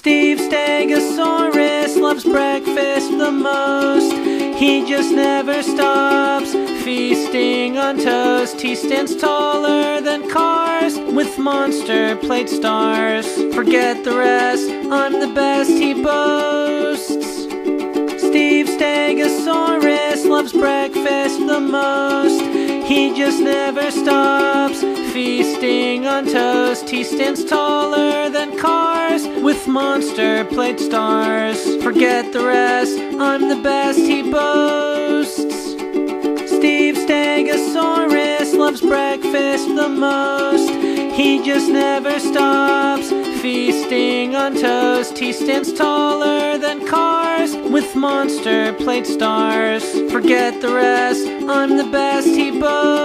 Steve Stegosaurus loves breakfast the most. He just never stops feasting on toast. He stands taller than cars with monster plate stars. Forget the rest, I'm the best, he boasts. Steve Stegosaurus loves breakfast the most. He just never stops feasting on toast. He stands taller with monster plate stars. Forget the rest, I'm the best, he boasts. Steve Stegosaurus loves breakfast the most. He just never stops feasting on toast. He stands taller than cars with monster plate stars. Forget the rest, I'm the best, he boasts.